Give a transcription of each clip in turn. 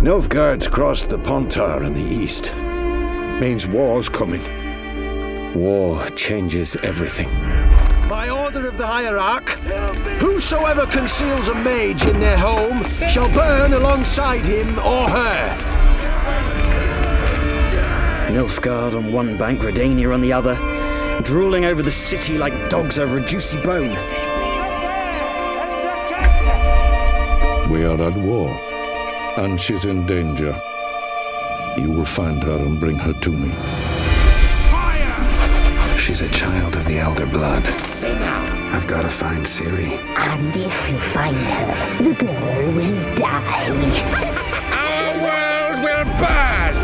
Nilfgaard's crossed the Pontar in the east. Means war's coming. War changes everything. By order of the Hierarch, whosoever conceals a mage in their home shall burn alongside him or her. Nilfgaard on one bank, Redania on the other, drooling over the city like dogs over a juicy bone. We are at war, and she's in danger. You will find her and bring her to me. Fire! She's a child of the Elder Blood. Say now. I've got to find Ciri. And if you find her, the girl will die. Our world will burn!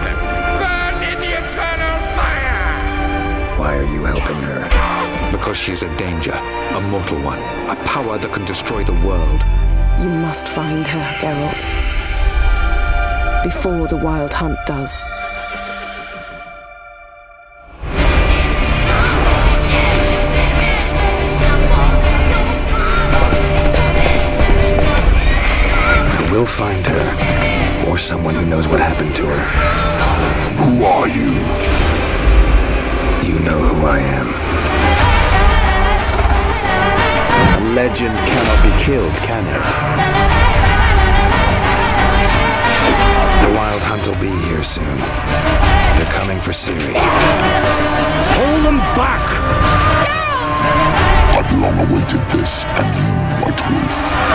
Burn in the eternal fire! Why are you helping her? Because she's a danger, a mortal one, a power that can destroy the world. You must find her, Geralt. Before the Wild Hunt does. I will find her, or someone who knows what happened to her. Who are you? You know who I am. A legend cannot be killed, can it? Will be here soon. They're coming for Ciri. Hold them back! I've long awaited this, and you